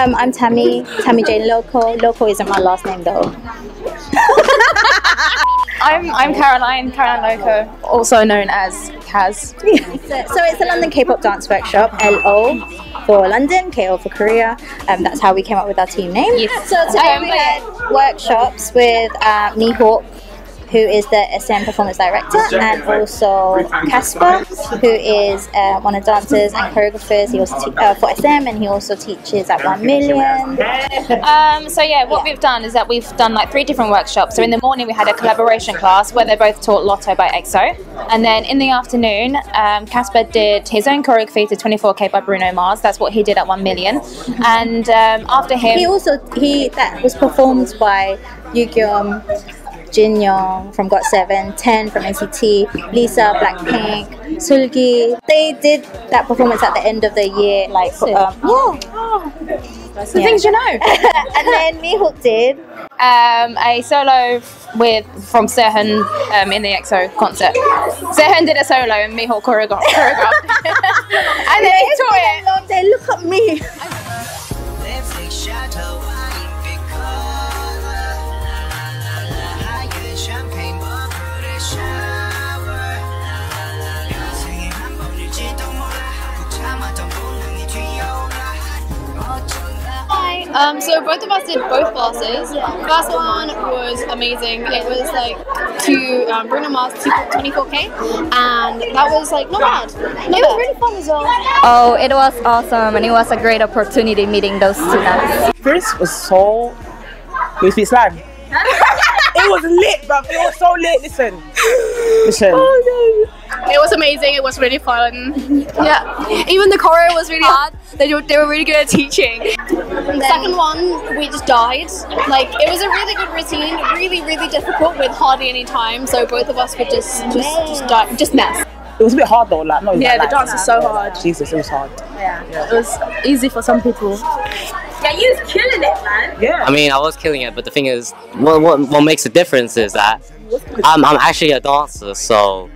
Um, I'm Tammy, Tammy Jane Loko. Loko isn't my last name though. I'm I'm Caroline, Caroline Loko, also known as Kaz. so, so it's the London K-pop dance workshop, LO for London, KO for Korea. Um, that's how we came up with our team name. Yes. So today Um, we had workshops with uh, Mihawk, who is the SM performance director, and also Kasper, who is uh, one of the dancers and choreographers. He also te- uh, for SM, and he also teaches at One Million. Um, so yeah, what we've done is that we've done like three different workshops. So in the morning we had a collaboration class where they both taught Lotto by EXO, and then in the afternoon, um, Kasper did his own choreography to 24K by Bruno Mars. That's what he did at One Million, and um, after him, He also he that was performed by Yugyeom, Jin Young from GOT7, Ten from NCT, Lisa Blackpink, Seulgi. They did that performance at the end of the year, like um, yeah. the things you know. and then Mihawk did. um, a solo with from Sehun um, in the EXO concert. Sehun did a solo and Mihawk choreographed, choreographed. and then he taught it. a long day. Look at me. Um, so both of us did both classes. First one was amazing. It was like to um, Bruno Mars 24K, and that was like not bad. It was really fun as well. Oh, it was awesome, and it was a great opportunity meeting those students. First was so. We speak slang. it was lit, bruv. It was so lit. Listen. Listen. It was amazing. It was really fun. Yeah. Even the choreo was really hard. They were, they were really good at teaching. The second one, we just died. Like it was a really good routine. Really, really difficult with hardly any time. So both of us would just just just die, just mess. It was a bit hard though. Like, no, Yeah, like, the dance is so hard. Jesus, it was hard. Yeah. It was easy for some people. Yeah, you was killing it, man. Yeah. I mean, I was killing it, but the thing is, what what, what makes a difference is that I'm, I'm actually a dancer, so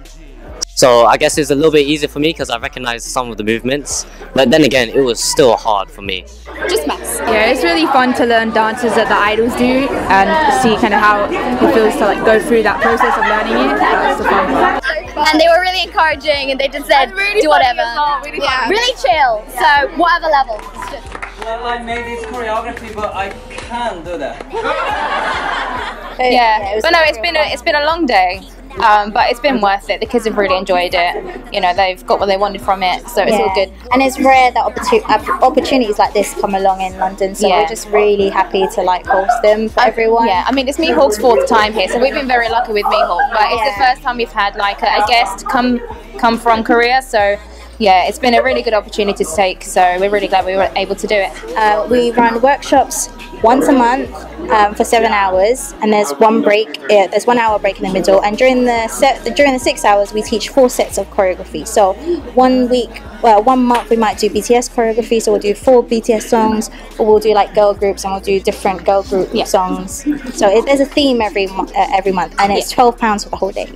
so I guess it's a little bit easier for me because I recognize some of the movements. But then again, it was still hard for me. Just mess. Yeah, it's really fun to learn dances that the idols do and see kind of how it feels to like go through that process of learning it. That's the fun part. and they were really encouraging and they just said do whatever really yeah. really chill so whatever level It's just- Well, I made this choreography, but I can't do that. Yeah, it was but no, it's been a, it's been a long day, um, but it's been worth it. The kids have really enjoyed it. You know, they've got what they wanted from it, so it's all good. And it's rare that opportu- opportunities like this come along in London, so Yeah. we're just really happy to like host them for everyone. Yeah, I mean it's Mihawk's fourth time here, so we've been very lucky with Mihawk. But it's the first time we've had like a, a guest come come from Korea, so yeah, it's been a really good opportunity to take. So we're really glad we were able to do it. Uh, we run workshops once a month um, for seven hours, and there's one break. Uh, there's one hour break in the middle, and during the set, during the six hours, we teach four sets of choreography. So one week, well, one month we might do BTS choreography, so we'll do four BTS songs, or we'll do like girl groups, and we'll do different girl group songs. So it, there's a theme every uh, every month, and it's twelve pounds for the whole day.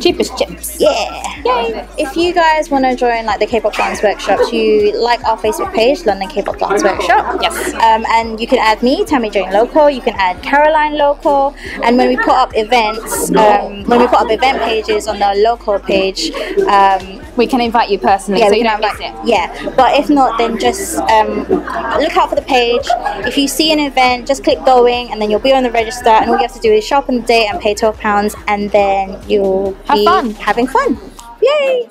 Cheapest chips. Yeah. Yay. If you guys want to join like the K-pop dance workshops, you like our Facebook page, London K-pop Dance Workshop. Yes. Um, and you can add me, Tammy Jane Loko. You can add Caroline Loko. And when we put up events, um, when we put up event pages on the local page, um, We can invite you personally, yeah, so you don't miss it. Yeah, but if not, then just um, look out for the page. If you see an event, just click going, and then you'll be on the register. And all you have to do is shop on the day and pay twelve pounds, and then you'll Have be fun. having fun. Yay!